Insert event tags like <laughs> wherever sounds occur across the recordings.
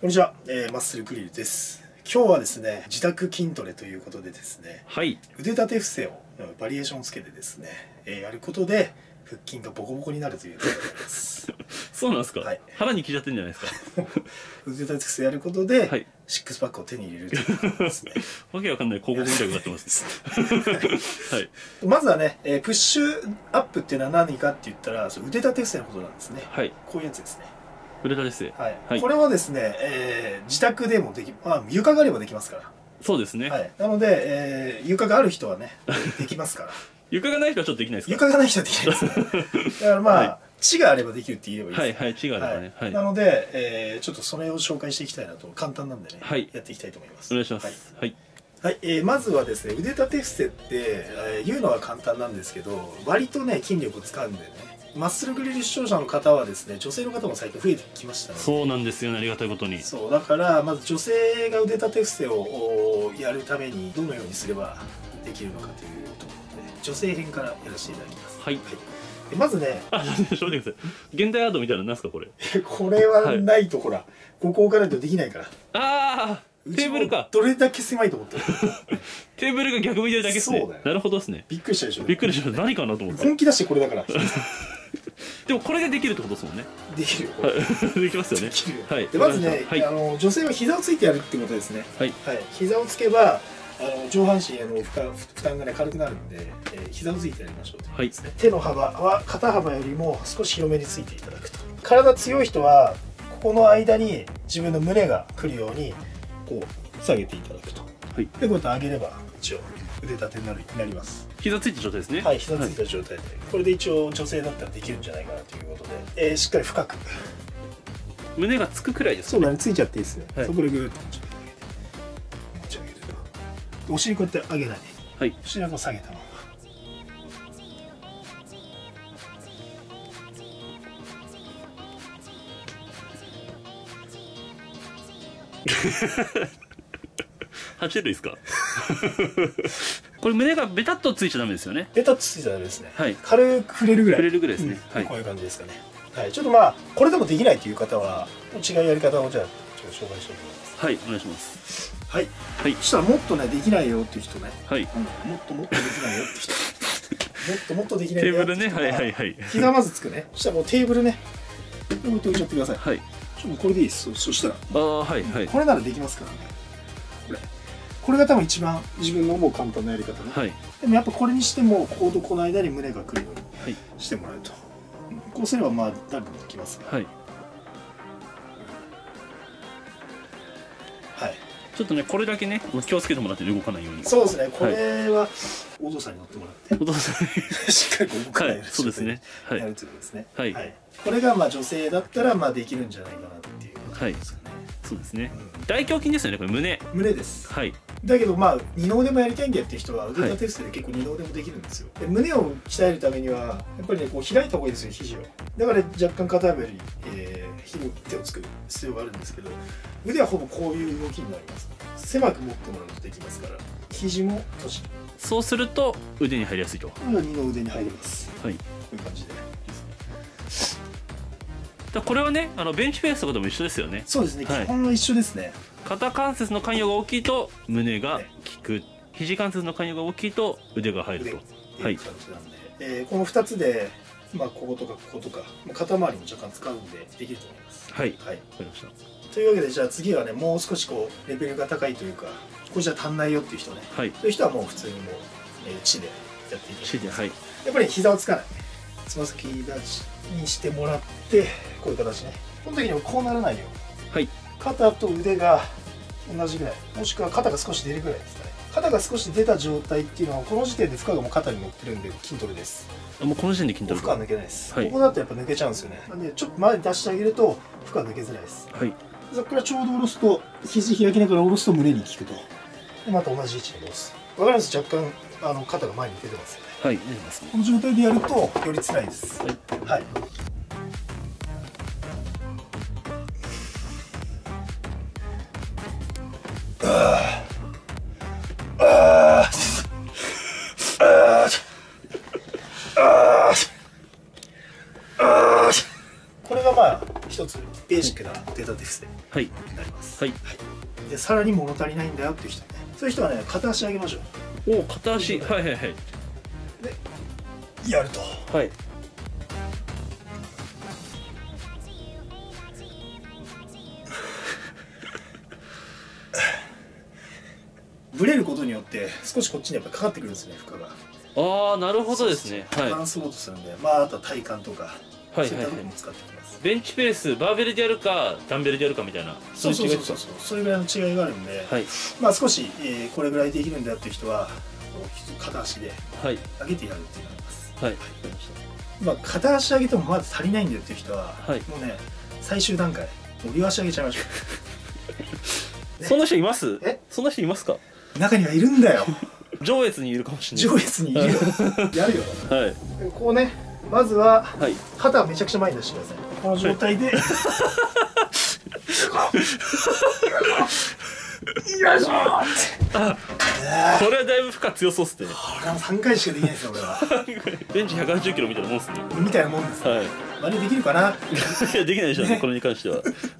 こんにちは、えーマッスルグリルです。今日はですね自宅筋トレということでですねはい。腕立て伏せをうんバリエーションをつけてですね、えーやることで腹筋がボコボコになるということです。<laughs> そうなんですか、はい。腹に来ちゃってんじゃないですか？<laughs> 腕立て伏せやることで、はい。シックスパックを手に入れるということですね。<laughs> わけわかんない広告みたいになってますはい。まずはね、えープッシュアップっていうのは何かって言ったら腕立て伏せのことなんですね。はい。こういうやつですね腕立て伏せはい、はい。これはですね、えー自宅でもでき、まあ、床があればできますから。そうですね、はい、なので、えー床がある人はねできますから。<laughs> 床がない人はちょっとできないですか？床がない人はできないです。ね <laughs> だからまあ、はい。地があればできるって言えばいいです、はいはい違うのかね。はい、なので、えーちょっとそれを紹介していきたいなと簡単なんでね、はいやっていきたいと思います。お願いします。はい。はい。はい。えーまずはですね腕立て伏せって、えー言うのは簡単なんですけど割とね筋力を使うんでねマッスルグリル視聴者の方はですね女性の方も最近増えてきましたので。そうなんですよねありがたいことに。そうだからまず女性が腕立て伏せをおやるためにどのようにすればできるのかというところで女性編からやらせていただきます。はい。でまずね <laughs> あちょっと待ってください。現代アートみたいなのなんすかこれ？これはないと、ほらここ置かないとできないから。ああテーブルか。どれだけ狭いと思ってる？<laughs> テーブルが逆向いてるだけですね。そうだよ。なるほどですね。びっくりしたでしょ。びっくりした。何かなと思って本気出してこれだからでもこれができるってことですもんね。できるよ。<laughs> できますよね。できるよ。はい。でまずね、はい。あの女性は膝をついてやるってことですね。はい。はい。膝をつけばあの上半身への負荷負担がね軽くなるんで、えー膝をついてやりましょうということですね、手の幅は肩幅よりも少し広めについていただくと。体強い人はここの間に自分の胸が来るようにこう下げていただくと。はい。でこうやって上げれば一応腕立てになるなります。膝ついた状態ですね。はい膝ついた状態で、これで一応女性だったらできるんじゃないかなということで、えーしっかり深く。胸がつくくらいですそうだねついちゃっていいですね、はい。そこでグーッと持ち上げるとお尻こうやって上げないはい。お尻はこう下げたまま <laughs> 爬虫類ですか？<laughs> これ胸がベタっとついちゃダメですよね。ベタッとついちゃダメですね、はい。軽く触れるぐらい。触れるぐらいですね。はい。うんこういう感じですかね。はい。ちょっとまあこれでもできないという方は違うやり方をじゃあちょっと紹介したいと思います。はいお願いします。はい。はい。そしたらもっとねできないよっていう人ね。はい。もっともっとできないよって人。<laughs> もっともっとできないテよって人ーブルね。はいはいはい。膝まずつくね。そしたらもうテーブルね。置いておいちゃってください。はい。ちょっとこれでいいです。そそしたら。ああはいはい。これならできますからね。これこれが多分一番自分の思う簡単なやり方ね、はい。でもやっぱこれにしてもこことこの間に胸が来るようにはい。してもらうと。うんこうすればまあ誰でもできますはい。はい。ちょっとねこれだけね気をつけてもらって動かないように。そうですね。これはお父さんに乗ってもらって。お父さん <laughs> しっかり動かないようにはい。そうですね。はい。やるということですね。はい。これがまあ女性だったらまあできるんじゃないかなっていう。ことはい。ですかね、そうですね。うん大胸筋ですよねこれ胸。胸です。はい。だけどまあ二の腕もやりたいんだよっていう人は腕立て伏せで結構二の腕もできるんですよ、で胸を鍛えるためにはやっぱりねこう開いた方がいいですよ肘を。だから若干肩幅より、えー、広く手をつく必要があるんですけど腕はほぼこういう動きになります。狭く持ってもらうとできますから肘も閉じる。そうすると腕に入りやすいと。これが二の腕に入ります。はい。こういう感じでだこれはねあのベンチプレスとかでも一緒ですよね。そうですね、はい。基本は一緒ですね。肩関節の関与が大きいと胸が効く。肘関節の関与が大きいと腕が入ると。腕っていえーこの2つでまあこことかこことかまあ肩周りも若干使うんでできると思います。はい。はい。わかりました。というわけでじゃあ次はねもう少しこうレベルが高いというかこれじゃ足んないよっていう人ね。はい。そういう人はもう普通にもう、えー、地でやっていただきます。指ではい。やっぱり膝をつかないつま先立ちにしてもらってこういう形ね。この時にもこうならないよはい。肩と腕が同じぐらい。もしくは肩が少し出るぐらいですかね肩が少し出た状態っていうのはこの時点で負荷がもう肩に乗ってるんで筋トレです。あもうこの時点で筋トレ負荷は抜けないです、はい。ここだとやっぱ抜けちゃうんですよね。なんでちょっと前に出してあげると負荷は抜けづらいです。はい。そこからちょうど下ろすと肘開きながら下ろすと胸に効くと。でまた同じ位置に戻す。わかります？若干あの肩が前に出てます。よねはい。この状態でやるとより辛いです。はい。はいこれがまあ一つベーシックな腕立て伏せにはいなります、はい。でさらに物足りないんだよっていう人ね。そういう人はね片足上げましょお片足。はいはいはいうやると。はい。ブレることによって少しこっちにやっぱかかってくるんですね負荷が。ああなるほどですね。はい。バランス取ろうとするんでまああとは体幹とか、はいはいはい。も使ってきます。ベンチプレスバーベルでやるかダンベルでやるかみたいなそうそうそうそうそれぐらいの違いがあるんで、はい。まあ少し、えーこれぐらいできるんだよっていう人は片足ではい。上げてやるっていうのがあります。はい。わかりまあ片足上げてもまだ足りないんだよっていう人は、はい。もうね最終段階もう両足上げちゃいましょた <laughs> そんな人います？え？そんな人いますか？う中にはいるんだよ。<laughs> 上越にいるかもしれない。上越にいるよ。<laughs> やるよ。はい。こうねまずははい。肩をめちゃくちゃ前に出してください。この状態で。よいしょこれはだいぶ負荷強そうっすね。これは3回しかできないですよ俺は。<laughs> ベンチ180キロみたいなもんっすね。みたいなもんですはい。真似できるかな？<laughs> いやできないでしょうねこれに関しては。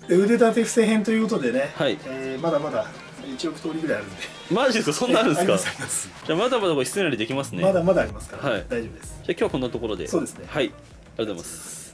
で腕立て伏せ編ということでね、はい。えーまだまだ1億通りぐらいあるんで。マジですか？そんなあるんですか？ありますあります。じゃあまだまだこれ室内でできますね。まだまだありますから、はい。大丈夫です。じゃあ今日はこんなところで。そうですね。はい。ありがとうございます